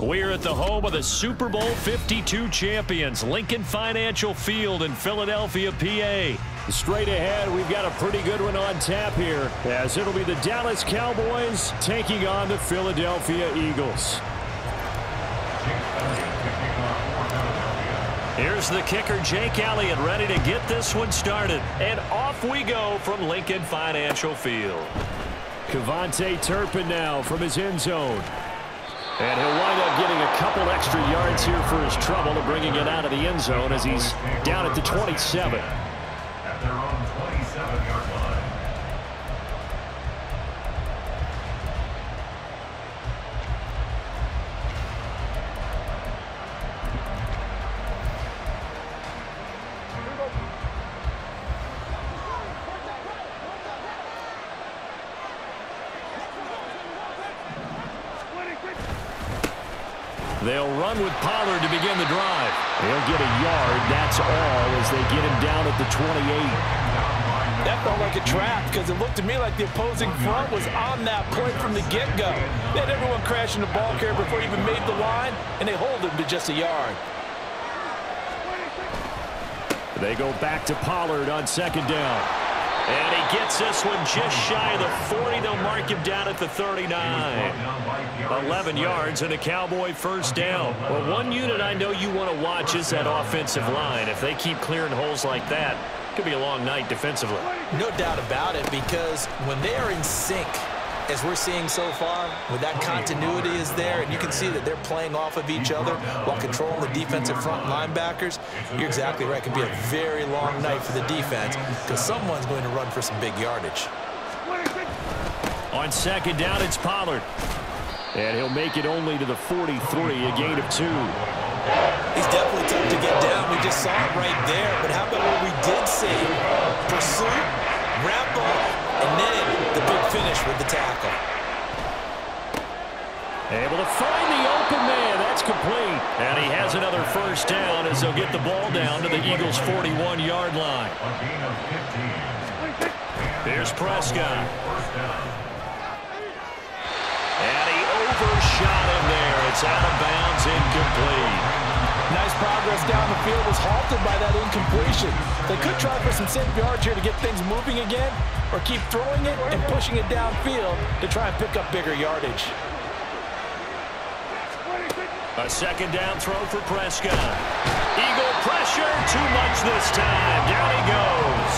We're at the home of the Super Bowl 52 champions, Lincoln Financial Field in Philadelphia, PA. Straight ahead, we've got a pretty good one on tap here, as it'll be the Dallas Cowboys taking on the Philadelphia Eagles. Here's the kicker, Jake Elliott, ready to get this one started. And off we go from Lincoln Financial Field. KaVontae Turpin now from his end zone. And he'll wind up getting a couple extra yards here for his trouble and bringing it out of the end zone as he's down at the 27. They'll run with Pollard to begin the drive. They'll get a yard. That's all as they get him down at the 28. That felt like a trap because it looked to me like the opposing front was on that play from the get-go. They had everyone crashing the ball carrier before he even made the line, and they hold him to just a yard. They go back to Pollard on second down. And he gets this one just shy of the 40. They'll mark him down at the 39. 11 yards and a Cowboy first down. Well, one unit I know you want to watch is that offensive line. If they keep clearing holes like that, could be a long night defensively. No doubt about it because when they are in sync, as we're seeing so far, when that continuity is there and you can see that they're playing off of each other while controlling the defensive front linebackers, you're exactly right. It can be a very long night for the defense because someone's going to run for some big yardage. On second down, it's Pollard. And he'll make it only to the 43, a gain of two. He's definitely tough to get down. We just saw it right there. But how about what we did see? Pursuit, wrap up, and then the big finish with the tackle. Able to find the open man. That's complete. And he has another first down as they'll get the ball down to the Eagles' 41-yard line. Here's Prescott. And he overshot him there. It's out of bounds, incomplete. Nice progress down the field was halted by that incompletion. They could try for some safe yards here to get things moving again, or keep throwing it and pushing it downfield to try and pick up bigger yardage. A second down throw for Prescott. Eagle pressure, too much this time. Down he goes.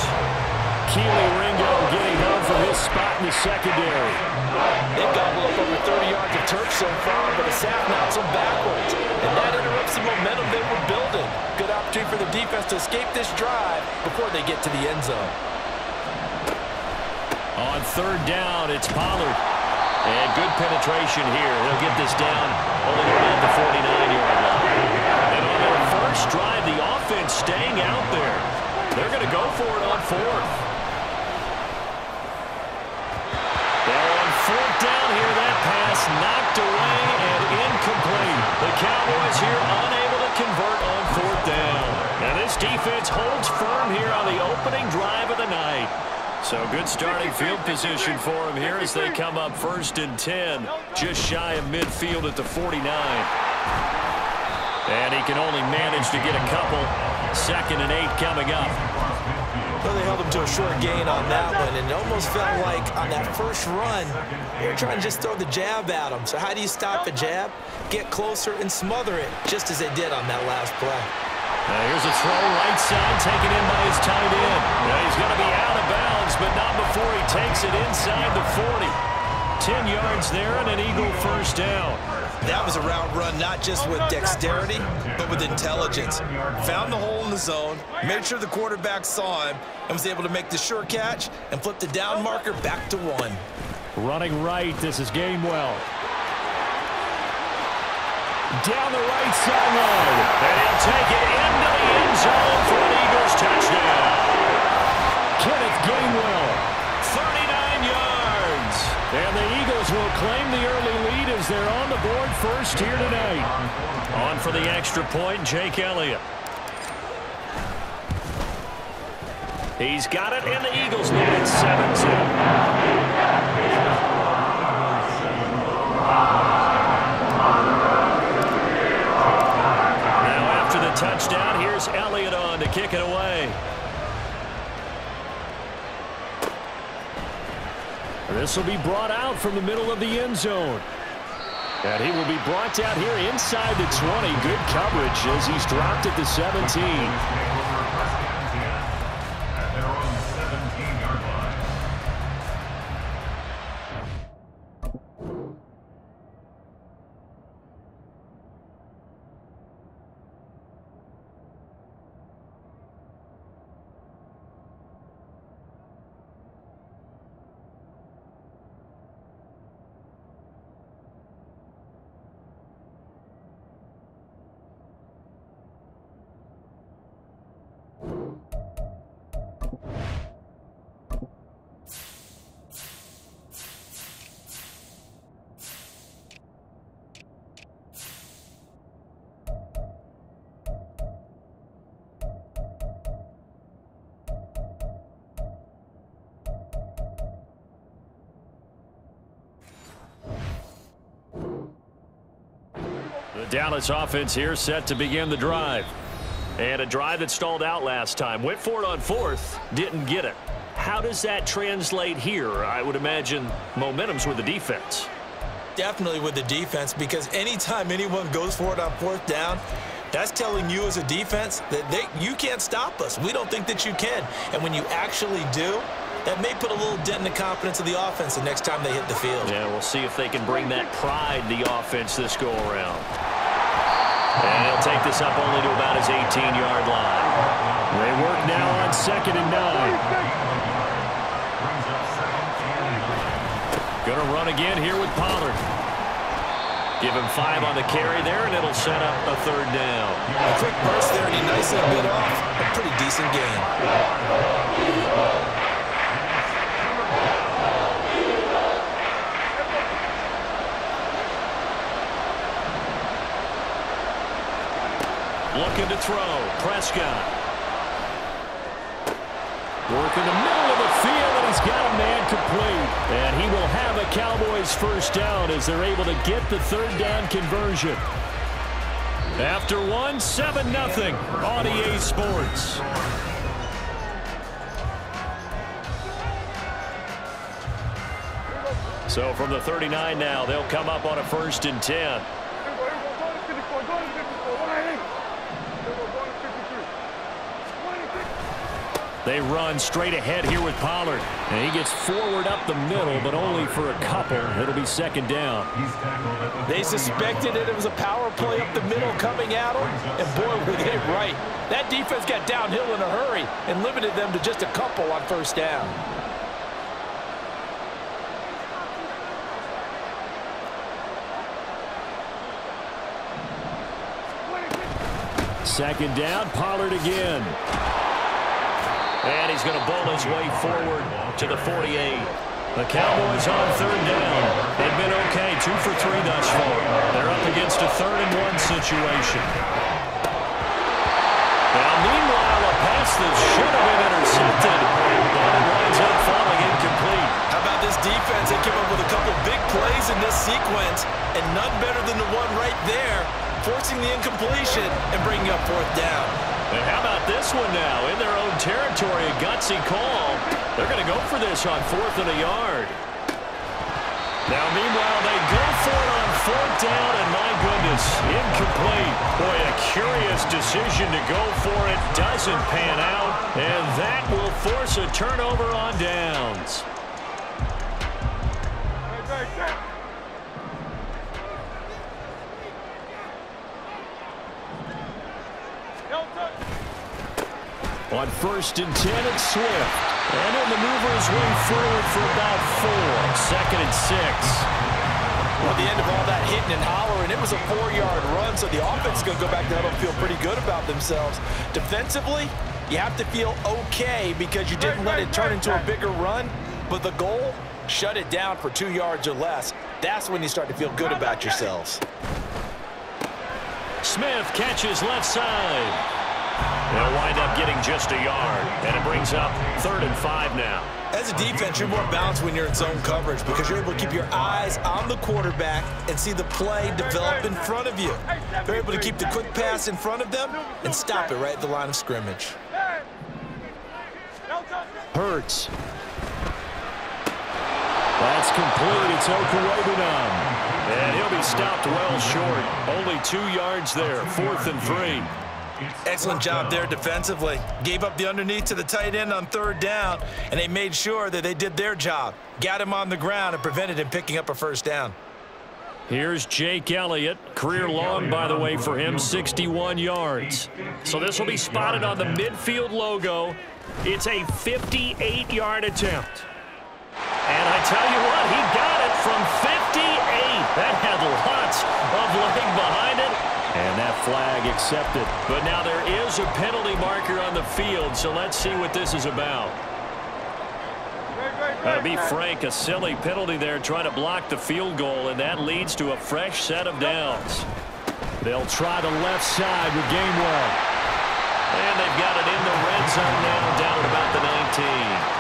Kelee Ringo getting home from his spot in the secondary. They've gobbled up over 30 yards of turf so far, but a sack knocks them backwards. And that interrupts the momentum they were building. Good opportunity for the defense to escape this drive before they get to the end zone. On third down, it's Pollard. And good penetration here. He'll get this down only around the 49-yard line. And on their first drive, the offense staying out there. They're going to go for it on fourth. They're on fourth down here. That pass knocked away and incomplete. The Cowboys here unable to convert on fourth down. And this defense holds firm here on the opening drive of the night. So good starting field position for him here as they come up first and 10, just shy of midfield at the 49. And he can only manage to get a couple. Second and eight coming up. Well, they held him to a short gain on that one, and it almost felt like on that first run, they were trying to just throw the jab at him. So how do you stop a jab? Get closer and smother it, just as they did on that last play. Now here's a throw right side taken in by his tight end. Now he's going to be out of bounds, but not before he takes it inside the 40. 10 yards there and an Eagle first down. That was a route run not just with dexterity, but with intelligence. Found the hole in the zone, made sure the quarterback saw him, and was able to make the sure catch and flip the down marker back to one. Running right, this is Gainwell. Down the right sideline. And he'll take it into the end zone for an Eagles touchdown. Kenneth Gainwell. 39 yards. And the Eagles will claim the early lead as they're on the board first here tonight. On for the extra point, Jake Elliott. He's got it, and the Eagles lead at 7-2. touchdown. Here's Elliott on to kick it away. This will be brought out from the middle of the end zone. And he will be brought down here inside the 20. Good coverage as he's dropped at the 17. Dallas offense here set to begin the drive. And a drive that stalled out last time. Went for it on fourth, didn't get it. How does that translate here? I would imagine momentum's with the defense. Definitely with the defense because anytime anyone goes for it on fourth down, that's telling you as a defense that they, you can't stop us. We don't think that you can. And when you actually do, that may put a little dent in the confidence of the offense the next time they hit the field. Yeah, we'll see if they can bring that pride the offense this go-around. And he'll take this up only to about his 18-yard line. They work now on second and nine. Going to run again here with Pollard. Give him five on the carry there, and it'll set up a third down. A quick burst there, and he nicely bit off a pretty decent game. Looking to throw. Prescott. Work in the middle of the field, and he's got a man complete. And he will have a Cowboys first down as they're able to get the third down conversion. After one, 7 nothing on EA Sports. So from the 39 now, they'll come up on a first and 10. They run straight ahead here with Pollard. And he gets forward up the middle, but only for a couple. It'll be second down. They suspected it. It was a power play up the middle coming at them. And boy, were they right. That defense got downhill in a hurry and limited them to just a couple on first down. Second down, Pollard again. And he's going to bowl his way forward to the 48. The Cowboys on third down. They've been okay, two for three thus far. They're up against a third and one situation. Now, meanwhile, a pass that should have been intercepted, and it winds up falling incomplete. How about this defense? They came up with a couple big plays in this sequence, and none better than the one right there, forcing the incompletion and bringing up fourth down. And how about this one now? In their own territory, a gutsy call. They're going to go for this on fourth and a yard. Now, meanwhile, they go for it on fourth down, and my goodness, incomplete. Boy, a curious decision to go for it. Doesn't pan out, and that will force a turnover on downs. On first and ten, it's Swift. And he'll maneuver his way forward for about four. Second and six. Well, the end of all that hitting and hollering, it was a four-yard run, so the offense is going to go back to huddle and feel pretty good about themselves. Defensively, you have to feel okay because you didn't let it turn into a bigger run, but the goal, shut it down for two yards or less. That's when you start to feel good about yourselves. Smith catches left side. They'll wind up getting just a yard, and it brings up third and five now. As a defense, you're more balanced when you're in zone coverage because you're able to keep your eyes on the quarterback and see the play develop in front of you. They're able to keep the quick pass in front of them and stop it right at the line of scrimmage. Hurts. That's complete. It's Okwuegbunam. And he'll be stopped well short. Only two yards there. Fourth and three. Excellent job there defensively. Gave up the underneath to the tight end on third down, and they made sure that they did their job. Got him on the ground and prevented him picking up a first down. Here's Jake Elliott. Career long, by the way, for him, 61 yards. So this will be spotted on the midfield logo. It's a 58-yard attempt. And I tell you what, he got it from 58. That had lots of leg behind it. And that flag accepted. But now there is a penalty marker on the field, so let's see what this is about. Uh, to be frank, a silly penalty there trying to block the field goal, and that leads to a fresh set of downs. They'll try the left side with Gainwell. And they've got it in the red zone now, down at about the 19.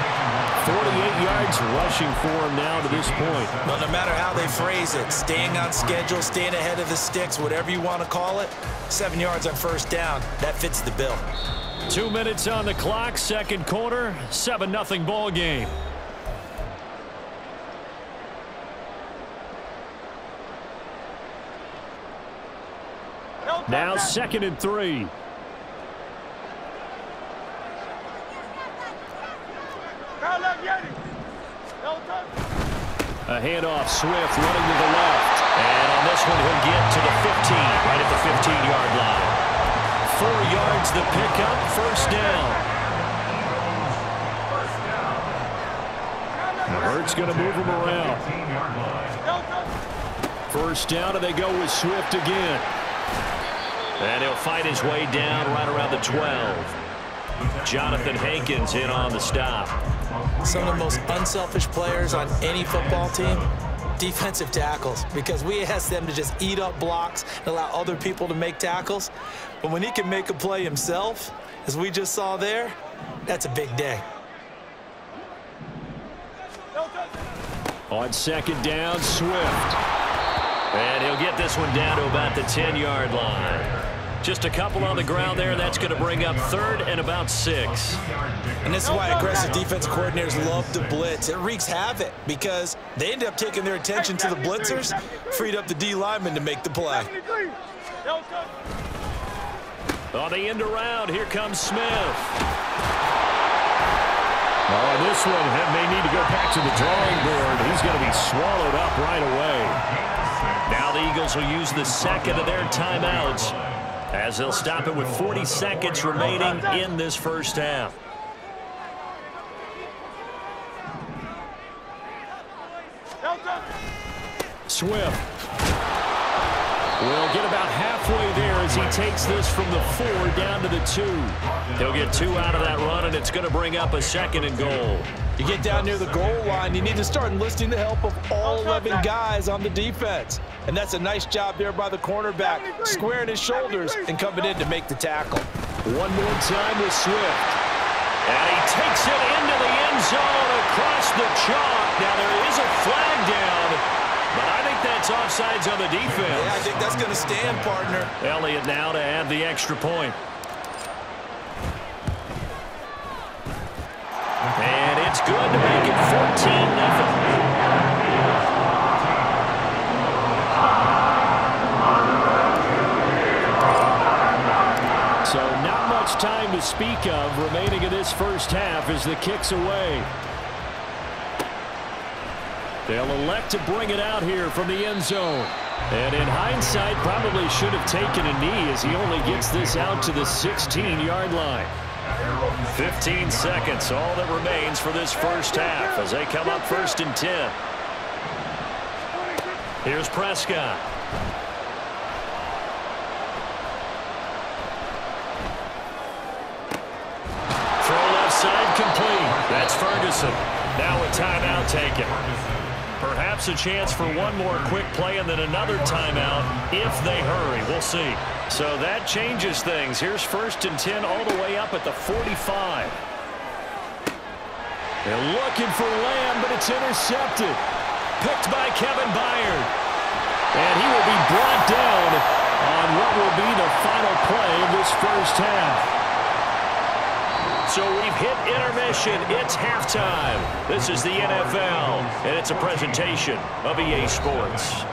48 yards rushing for him now to this point. Well, no matter how they phrase it, staying on schedule, staying ahead of the sticks, whatever you want to call it, seven yards on first down, that fits the bill. Two minutes on the clock, second quarter, 7-0 ball game. Now second and three. A handoff, Swift running to the left. And on this one, he'll get to the 15, right at the 15-yard line. Four yards the pickup, first down. Hurts going to move him around. First down, and they go with Swift again. And he'll fight his way down right around the 12. Johnathan Hankins in on the stop. Some of the most unselfish players on any football team, defensive tackles, because we ask them to just eat up blocks and allow other people to make tackles. But when he can make a play himself, as we just saw there, that's a big day. On second down, Swift. And he'll get this one down to about the 10-yard line. Just a couple on the ground there. and That's going to bring up third and about six. And this is why aggressive defense coordinators love to blitz. It wreaks havoc because they end up taking their attention to the blitzers, freed up the D lineman to make the play. On the end around, here comes Smith. Oh, this one may need to go back to the drawing board. He's going to be swallowed up right away. Now the Eagles will use the second of their timeouts as they'll stop it with 40 seconds remaining in this first half. Swift will get about halfway there as he takes this from the four down to the two. He'll get two out of that run, and it's going to bring up a second and goal. You get down near the goal line, you need to start enlisting the help of all 11 guys on the defense. And that's a nice job there by the cornerback, squaring his shoulders and coming in to make the tackle. One more time with Swift. And he takes it into the end zone across the chalk. Now there is a flag down, but I think that's offsides on the defense. Yeah, I think that's going to stand, partner. Elliott now to add the extra point. And it's good to make it 14-0. So not much time to speak of remaining in this first half as the kick's away. They'll elect to bring it out here from the end zone. And in hindsight, probably should have taken a knee as he only gets this out to the 16-yard line. 15 seconds, all that remains for this first half as they come up first and 10. Here's Prescott. Throw left side complete. That's Ferguson. Now a timeout taken. Perhaps a chance for one more quick play and then another timeout if they hurry. We'll see. So that changes things. Here's first and 10 all the way up at the 45. They're looking for Lamb, but it's intercepted. Picked by Kevin Byard. And he will be brought down on what will be the final play of this first half. So we've hit intermission. It's halftime. This is the NFL, and it's a presentation of EA Sports.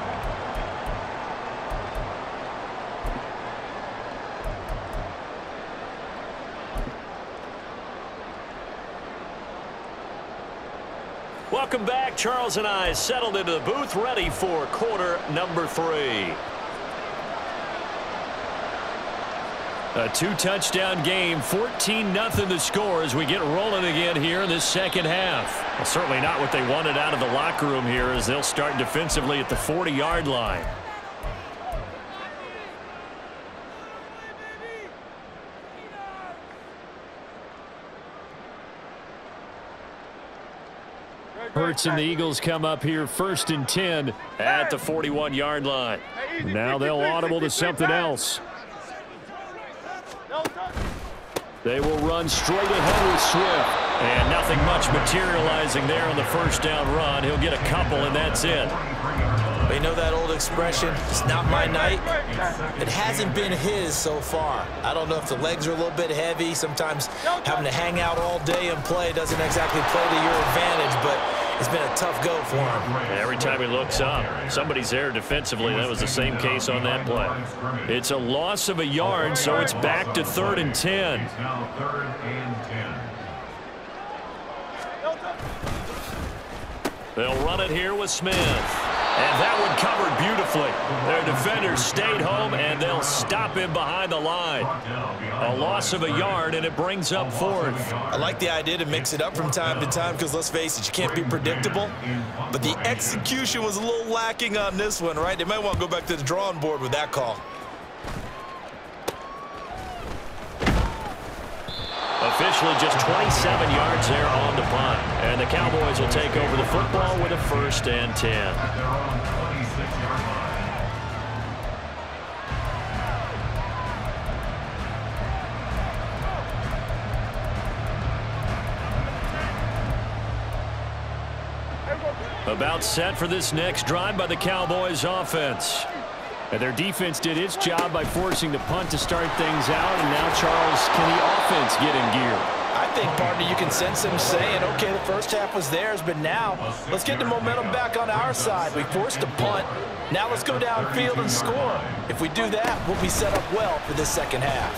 Welcome back. Charles and I settled into the booth ready for quarter number three. A two-touchdown game, 14-0 the score as we get rolling again here in this second half. Well, certainly not what they wanted out of the locker room here as they'll start defensively at the 40-yard line. Hurts and the Eagles come up here first and 10 at the 41-yard line. Now they'll audible to something else. They will run straight ahead with Swift. And nothing much materializing there on the first down run. He'll get a couple, and that's it. You know that old expression, it's not my night? It hasn't been his so far. I don't know if the legs are a little bit heavy. Sometimes having to hang out all day and play doesn't exactly play to your advantage, but it's been a tough go for him. Every time he looks up, somebody's there defensively. That was the same case on that play. It's a loss of a yard, so it's back to third and 10. They'll run it here with Smith. And that one covered beautifully. Their defenders stayed home, and they'll stop him behind the line. A loss of a yard, and it brings up fourth. I like the idea to mix it up from time to time because, let's face it, you can't be predictable. But the execution was a little lacking on this one, right? They might want to go back to the drawing board with that call. Officially just 27 yards there on the punt. And the Cowboys will take over the football with a first and 10. About set for this next drive by the Cowboys offense. And their defense did its job by forcing the punt to start things out. And now, Charles, can the offense get in gear? I think, partner, you can sense them saying, okay, the first half was theirs, but now let's get the momentum back on our side. We forced a punt. Now let's go downfield and score. If we do that, we'll be set up well for this second half.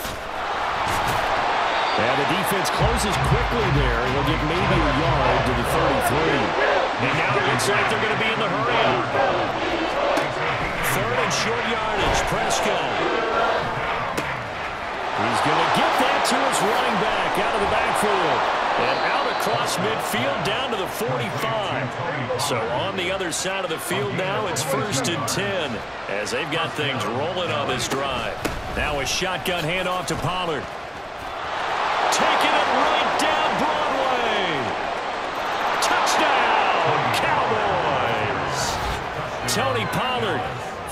And the defense closes quickly there. He'll get maybe a yard to the 33. And now it looks like they're going to be in the hurry-up. Third and short yardage, Prescott. He's going to get that to his running back out of the backfield. And out across midfield down to the 45. So on the other side of the field now, it's first and 10 as they've got things rolling on this drive. Now a shotgun handoff to Pollard. Taking it right Tony Pollard,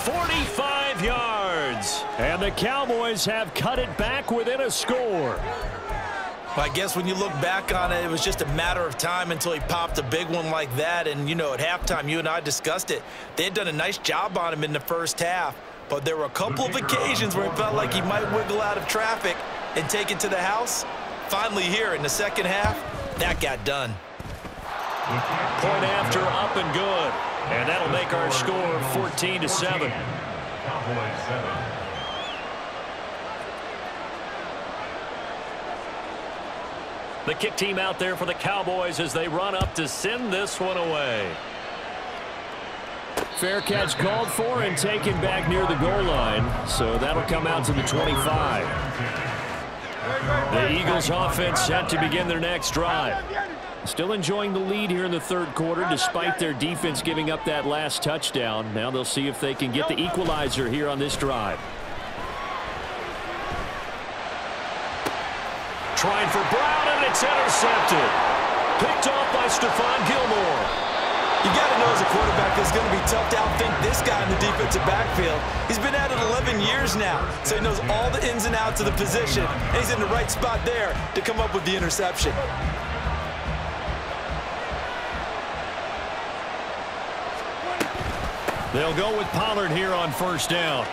45 yards. And the Cowboys have cut it back within a score. I guess when you look back on it, it was just a matter of time until he popped a big one like that. And, you know, at halftime, you and I discussed it. They had done a nice job on him in the first half. But there were a couple of occasions where it felt like he might wiggle out of traffic and take it to the house. Finally here in the second half, that got done. Point after up and good. And that'll make our score 14 to 7. The kick team out there for the Cowboys as they run up to send this one away. Fair catch called for and taken back near the goal line. So that'll come out to the 25. The Eagles offense set to begin their next drive. Still enjoying the lead here in the third quarter despite their defense giving up that last touchdown. Now they'll see if they can get the equalizer here on this drive. Trying for Brown, and it's intercepted. Picked off by Stephon Gilmore. You got to know as a quarterback it's going to be tough to outthink this guy in the defensive backfield. He's been at it 11 years now, so he knows all the ins and outs of the position, and he's in the right spot there to come up with the interception. They'll go with Pollard here on first down.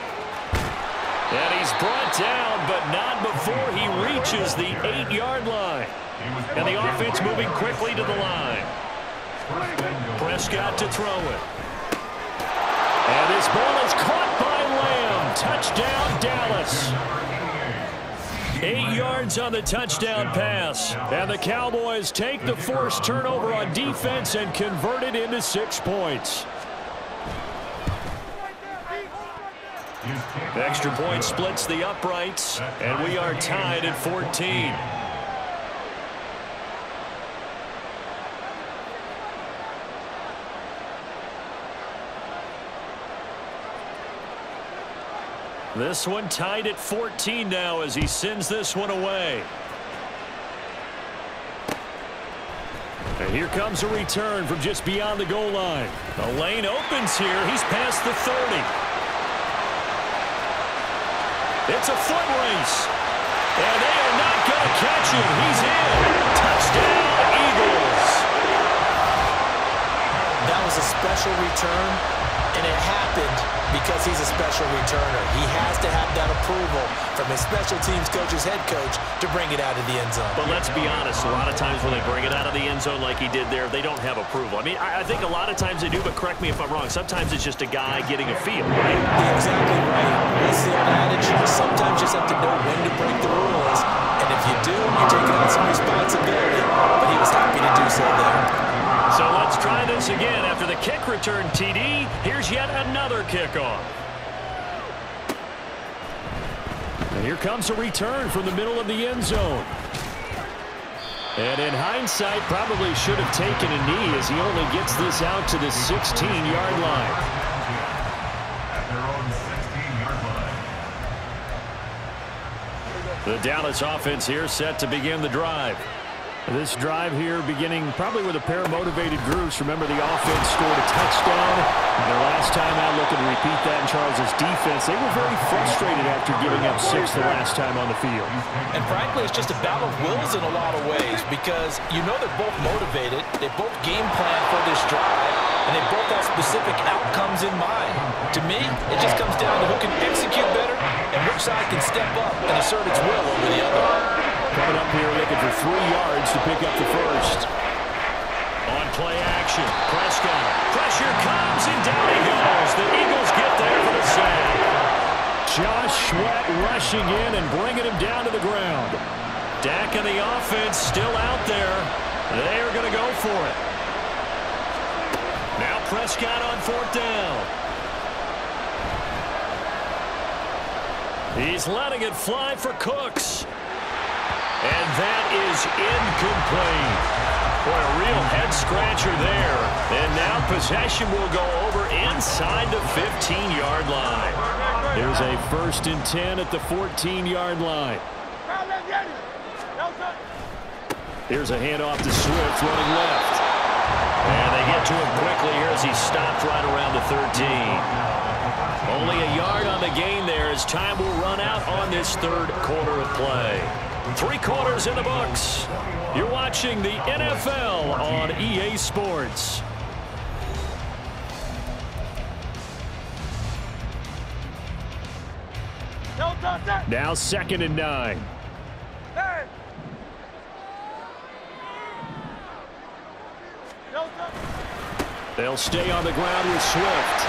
And he's brought down, but not before he reaches the eight-yard line. And the offense moving quickly to the line. Prescott to throw it. And this ball is caught by Lamb. Touchdown, Dallas. Eight yards on the touchdown pass. And the Cowboys take the forced turnover on defense and convert it into six points. Extra point splits the uprights, and we are tied at 14. This one tied at 14 now as he sends this one away. And here comes a return from just beyond the goal line. The lane opens here. He's past the 30. It's a foot race. And they are not going to catch him. He's in. Touchdown, Eagles. That was a special return, and it happened because he's a special returner. He has to have that approval from his special teams coach's head coach to bring it out of the end zone. But let's be honest, a lot of times when they bring it out of the end zone like he did there, they don't have approval. I mean, I, I think a lot of times they do, but correct me if I'm wrong. Sometimes it's just a guy getting a feel, right? Yeah, exactly right. That's the old adage. Sometimes you just have to know when to break the rules. And if you do, you're taking on some responsibility. But he was happy to do so there. So let's try this again. After the kick return TD, here's yet another kickoff. And here comes a return from the middle of the end zone. And in hindsight, probably should have taken a knee as he only gets this out to the 16-yard line. The Dallas offense here set to begin the drive. This drive here beginning probably with a pair of motivated groups. Remember, the offense scored a touchdown. And their last time out looking to repeat that in Charles' defense. They were very frustrated after giving up six the last time on the field. And frankly, it's just a battle of wills in a lot of ways because you know they're both motivated. They both game plan for this drive. And they both have specific outcomes in mind. To me, it just comes down to who can execute better and which side can step up and assert its will over the other. Coming up here looking for three yards to pick up the first. On play action, Prescott. Pressure comes, and down he goes. The Eagles get there for the sack. Josh Sweat rushing in and bringing him down to the ground. Dak and the offense still out there. They are going to go for it. Now Prescott on fourth down. He's letting it fly for Cooks. And that is incomplete. Boy, a real head-scratcher there. And now possession will go over inside the 15-yard line. There's a first and 10 at the 14-yard line. Here's a handoff to Swift running left. And they get to him quickly here as he stopped right around the 13. Only a yard on the gain there as time will run out on this third quarter of play. Three quarters in the books. You're watching the NFL on EA Sports. Now second and nine. They'll stay on the ground with Swift.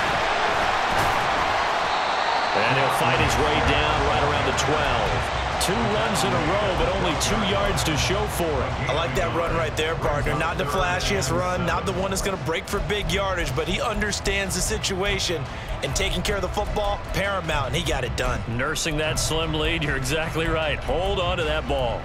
And he'll fight his way down right around the 12. Two runs in a row, but only two yards to show for it. I like that run right there, partner. Not the flashiest run, not the one that's going to break for big yardage, but he understands the situation, and taking care of the football, paramount, and he got it done. Nursing that slim lead, you're exactly right. Hold on to that ball.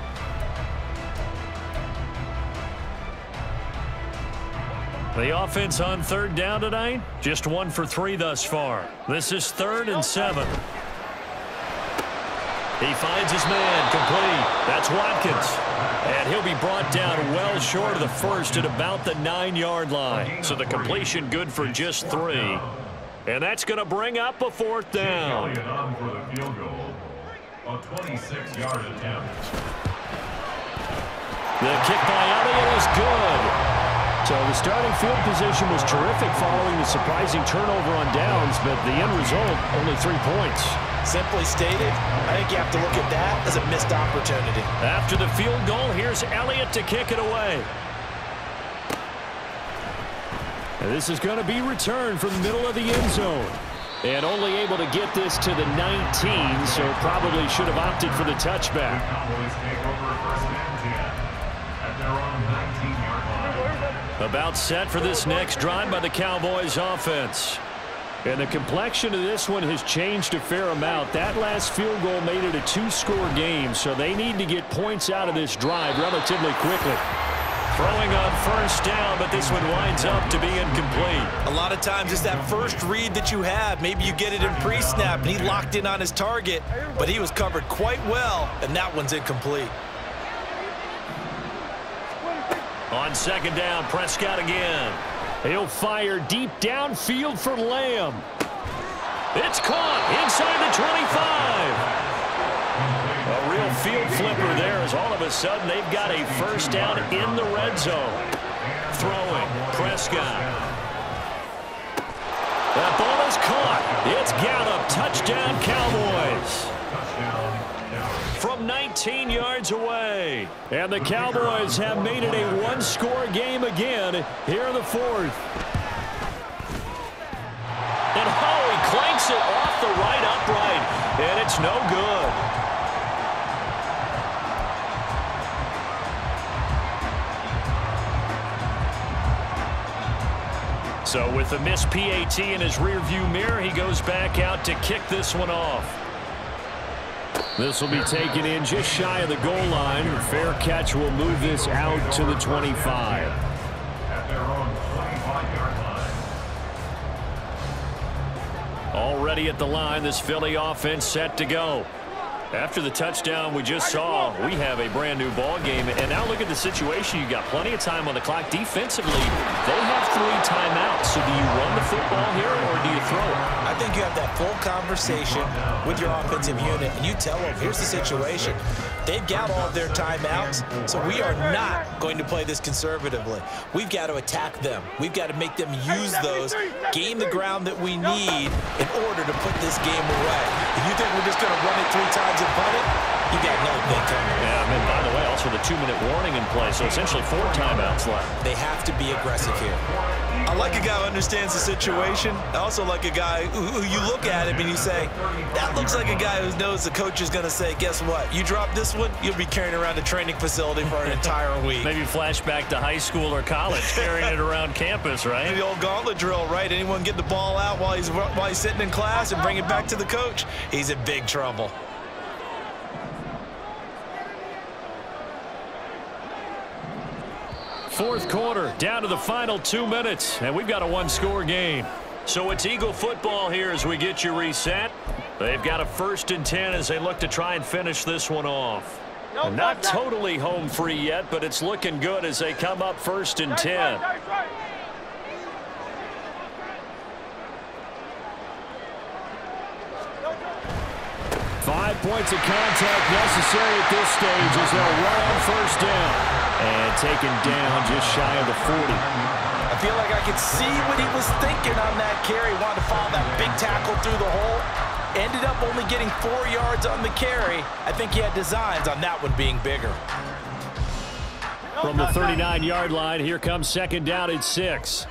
The offense on third down tonight, just one for three thus far. This is third and seven. He finds his man complete. That's Watkins. And he'll be brought down well short of the first at about the nine-yard line. So the completion good for just three. And that's going to bring up a fourth down. A 26-yard attempt. The kick by Elliott is good. So the starting field position was terrific following the surprising turnover on downs, but the end result, only three points. Simply stated, I think you have to look at that as a missed opportunity. After the field goal, here's Elliott to kick it away. And this is going to be returned from the middle of the end zone. And only able to get this to the 19, so probably should have opted for the touchback. About set for this next drive by the Cowboys offense. And the complexion of this one has changed a fair amount. That last field goal made it a two-score game, so they need to get points out of this drive relatively quickly. Throwing on first down, but this one winds up to be incomplete. A lot of times it's that first read that you have. Maybe you get it in pre-snap, and he locked in on his target, but he was covered quite well, and that one's incomplete. On second down, Prescott again. He'll fire deep downfield for Lamb. It's caught inside the 25. A real field flipper there as all of a sudden they've got a first down in the red zone. Throwing, Prescott. That ball is caught. It's Gallup. Touchdown, Cowboys from 19 yards away. And the Cowboys have made it a one-score game again here in the fourth. And Howie clanks it off the right upright, and it's no good. So with the missed PAT in his rearview mirror, he goes back out to kick this one off. This will be taken in just shy of the goal line. Fair catch will move this out to the 25. Already at the line, this Philly offense set to go. After the touchdown we just saw, we have a brand new ball game. And now look at the situation. You got plenty of time on the clock. Defensively, they have three timeouts. So do you run the football here or do you throw it? I think you have that full conversation with your offensive unit, and you tell them, here's the situation. They've got all of their timeouts, so we are not going to play this conservatively. We've got to attack them. We've got to make them use those, gain the ground that we need in order to put this game away. If you think we're just going to run it three times and punt it, you got another thing coming. Yeah, and by the way, also the two-minute warning in play, so essentially four timeouts left. They have to be aggressive here. I like a guy who understands the situation. I also like a guy who, who you look at him and you say, that looks like a guy who knows the coach is going to say, guess what? You drop this one, you'll be carrying around a training facility for an entire week. Maybe flashback to high school or college, carrying it around campus, right? The old gauntlet drill, right? Anyone get the ball out while he's while he's sitting in class and bring it back to the coach, he's in big trouble. Fourth quarter, down to the final two minutes, and we've got a one-score game. So it's Eagle football here as we get you reset. They've got a first and 10 as they look to try and finish this one off. Not totally home free yet, but it's looking good as they come up first and 10. Five points of contact necessary at this stage as they'll run on first down. And taken down just shy of the 40. I feel like I could see what he was thinking on that carry. Wanted to follow that big tackle through the hole. Ended up only getting four yards on the carry. I think he had designs on that one being bigger. From the 39-yard line, here comes second down at six.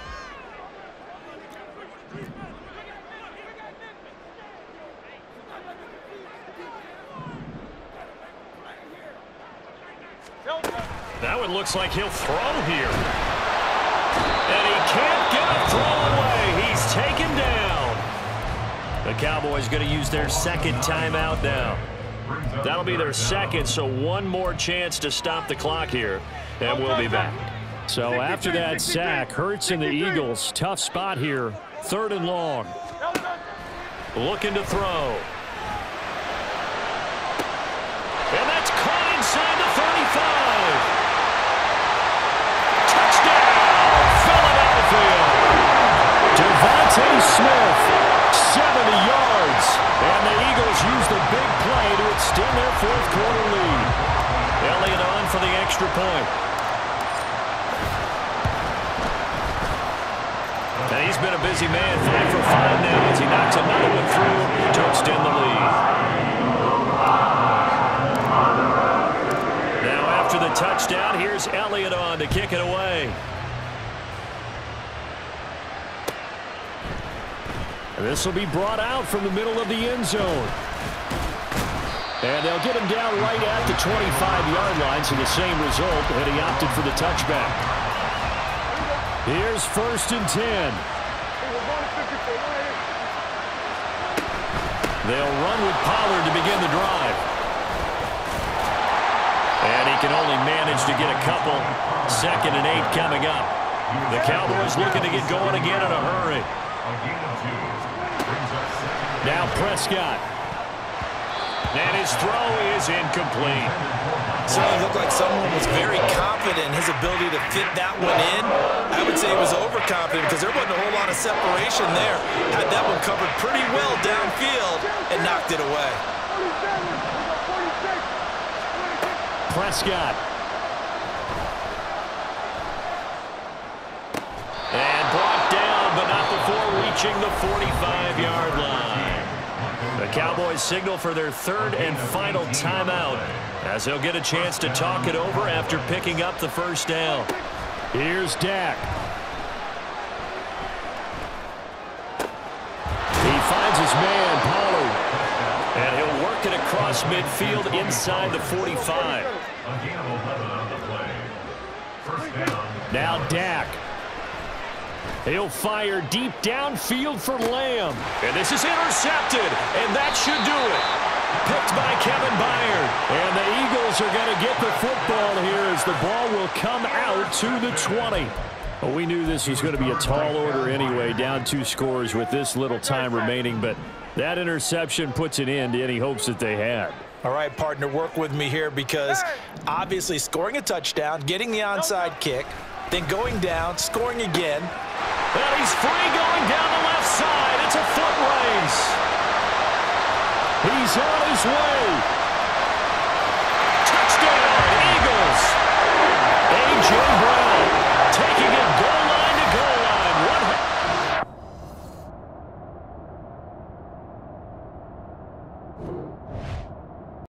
Looks like he'll throw here. And he can't get a throw away. He's taken down. The Cowboys going to use their second timeout now. That'll be their second, so one more chance to stop the clock here, and we'll be back. So after that sack, Hurts and the Eagles, tough spot here, third and long. Looking to throw. And that's caught inside the 35. DeVonta Smith, 70 yards. And the Eagles use the big play to extend their fourth quarter lead. Elliott on for the extra point. And he's been a busy man, five for five now as he knocks another one through to extend the lead. Now after the touchdown, here's Elliott on to kick it away. This will be brought out from the middle of the end zone. And they'll get him down right at the 25-yard line, so the same result, and he opted for the touchback. Here's first and 10. They'll run with Pollard to begin the drive. And he can only manage to get a couple. Second and eight coming up. The Cowboys looking to get going again in a hurry. Now Prescott. And his throw is incomplete. Certainly looked like someone was very confident in his ability to fit that one in. I would say he was overconfident because there wasn't a whole lot of separation there. Had that one covered pretty well downfield and knocked it away. Prescott. And brought down, but not before the 45-yard line. The Cowboys signal for their third and final timeout as they'll get a chance to talk it over after picking up the first down. Here's Dak. He finds his man, Pollard. And he'll work it across midfield inside the 45. Now Dak. He'll fire deep downfield for Lamb. And this is intercepted, and that should do it. Picked by Kevin Byard. And the Eagles are going to get the football here as the ball will come out to the 20. Well, we knew this was going to be a tall order anyway, down two scores with this little time remaining, but that interception puts an end to any hopes that they had. All right, partner, work with me here because obviously scoring a touchdown, getting the onside kick, then going down, scoring again. And he's free going down the left side. It's a foot race. He's on his way. Touchdown, Eagles. A.J.